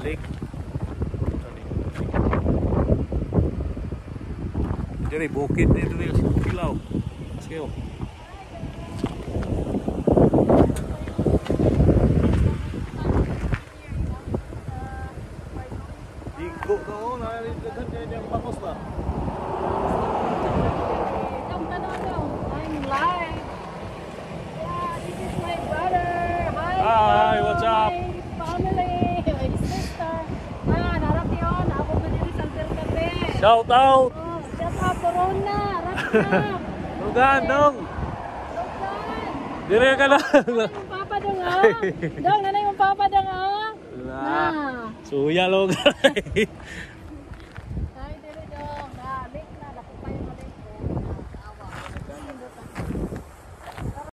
lake. Turning jadi bukit ni tu ha, dia silau sikit Tingkuk tu, nak lihat kan yang bagus lah. Shout out! Oh, shout out Corona. Rap Lugan, dong! Logan. Dire ka lang! Yung papa dong ah. Dong, nanay yung papa dong ah. Nah. Suya lugan!